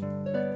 Deus.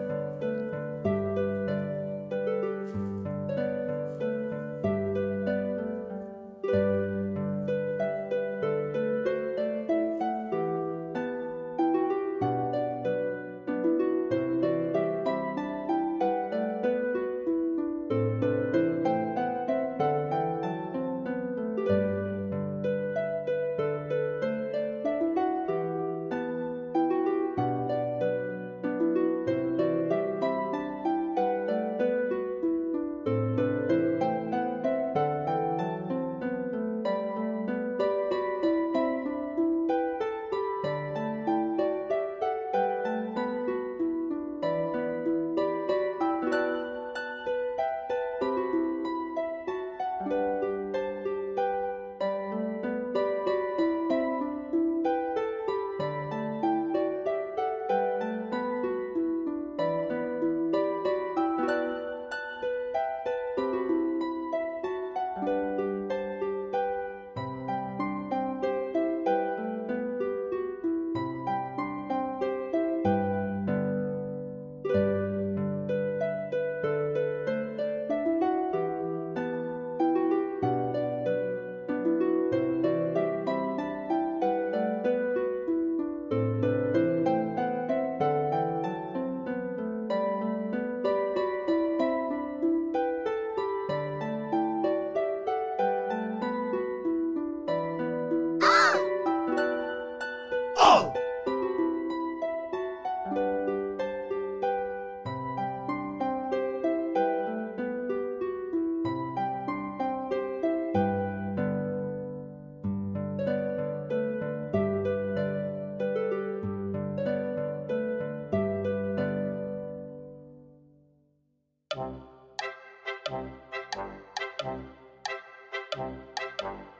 Thank you.